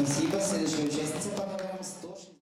Спасибо. Следующая участница по номерам 160.